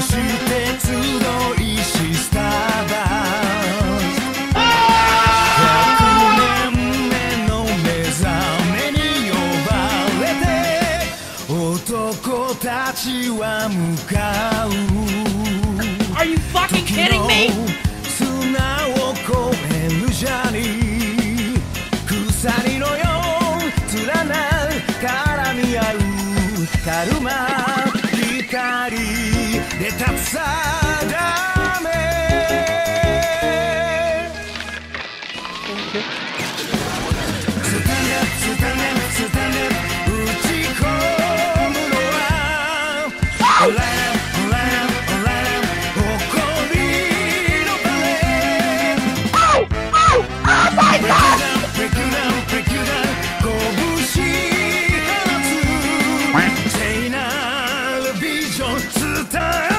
して集いしスターバー。100年目の目覚めに呼ばれて男たちは向かう Are you fucking kidding me? 砂を越えるジャーニー。鎖のよう連なる絡み合うカルマ。光で立つさだめスタンダスタンダスタンダ打ち込むのは time.